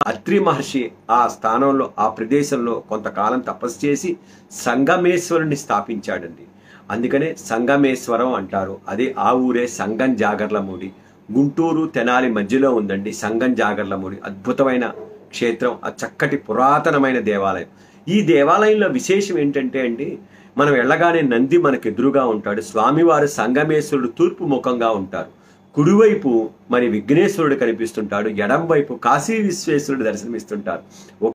అత్రి మహర్షి ఆ స్థానంలో ఆ ప్రదేశంలో కొంతకాలం తపస్సు చేసి సంగమేశ్వరుని స్థాపించాడండి. అందుకనే సంగమేశ్వరం అంటారు. అదే ఆ ఊరే సంగం జాగర్లమూడి గుంటూరు తెనాలి మధ్యలో ఉందండి సంగం జాగర్లమూడి అద్భుతమైన క్షేత్రం. ఆ చక్కటి పురాతనమైన దేవాలయం. ఈ దేవాలయంలో విశేషం ఏంటంటే అండి మనం వెళ్ళగానే నంది మనకు ఎదురుగా ఉంటాడు. స్వామివారు సంగమేశ్వరుడు తూర్పు ముఖంగా ఉంటారు. కుడివైపు మరి విఘ్నేశ్వరుడు కనిపిస్తుంటాడు ఎడం వైపు కాశీ విశ్వేశ్వరుడు దర్శనమిస్తుంటారు